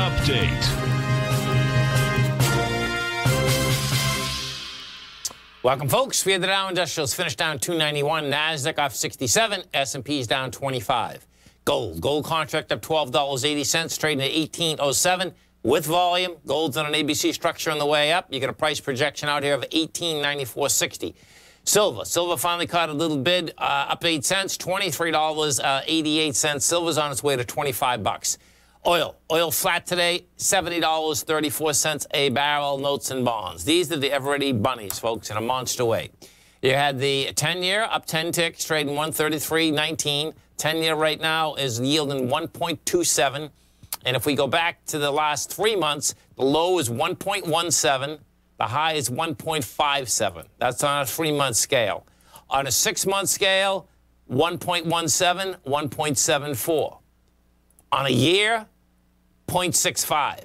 update. Welcome, folks. We had the Dow Industrials finished down 291, Nasdaq off 67, S&P's down 25. Gold, gold contract up $12.80, trading at 1807 with volume. Gold's on an ABC structure on the way up. You get a price projection out here of 1894.60. Silver, silver finally caught a little bid, uh, up 8 cents, $23.88. Uh, Silver's on its way to 25 bucks. Oil. Oil flat today, $70.34 a barrel, notes and bonds. These are the Eveready bunnies, folks, in a monster way. You had the 10 year up 10 ticks, trading 133.19. 10 year right now is yielding 1.27. And if we go back to the last three months, the low is 1.17, the high is 1.57. That's on a three month scale. On a six month scale, 1.17, 1.74. On a year, 0.65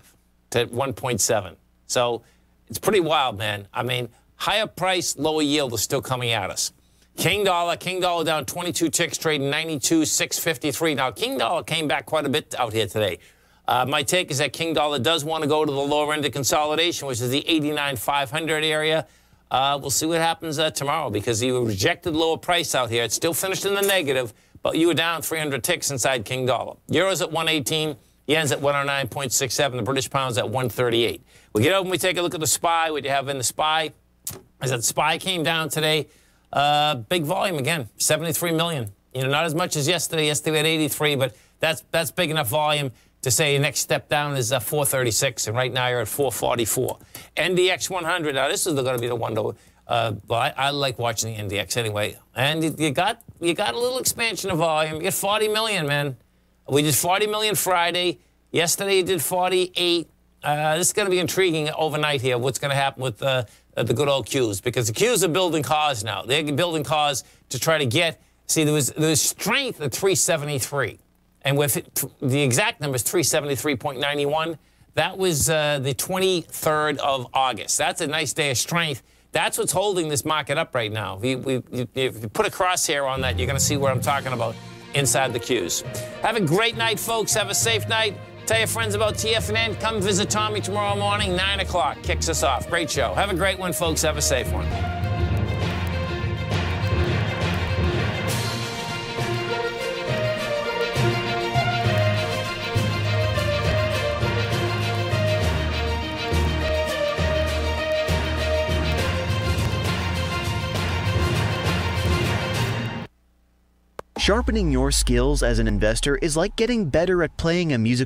to 1.7. So it's pretty wild, man. I mean, higher price, lower yield is still coming at us. King dollar, King dollar down 22 ticks, trading 92, 653. Now, King dollar came back quite a bit out here today. Uh, my take is that King dollar does want to go to the lower end of consolidation, which is the 89, 500 area. Uh, we'll see what happens uh, tomorrow because you rejected lower price out here. It's still finished in the negative, but you were down 300 ticks inside King dollar. Euros at 118. Yen's at 109.67. The British pound's at 138. We get over and we take a look at the SPY. What do you have in the SPY is that SPY came down today. Uh, big volume again, 73 million. You know, not as much as yesterday. Yesterday had 83, but that's that's big enough volume to say your next step down is uh, 436, and right now you're at 444. NDX 100. Now this is going to be the one to. Uh, well, I, I, like watching the NDX anyway. And you, you got you got a little expansion of volume. You get 40 million, man. We did 40 million Friday. Yesterday, you did 48. Uh, this is going to be intriguing overnight here. What's going to happen with uh, the good old Qs? Because the Qs are building cars now. They're building cars to try to get. See, there was there was strength at 373, and with it, the exact number is 373.91. That was uh, the 23rd of August. That's a nice day of strength. That's what's holding this market up right now. You, if you put a crosshair on that, you're going to see what I'm talking about inside the Qs. Have a great night, folks. Have a safe night. Tell your friends about TFNN. Come visit Tommy tomorrow morning, 9 o'clock. Kicks us off. Great show. Have a great one, folks. Have a safe one. Sharpening your skills as an investor is like getting better at playing a musical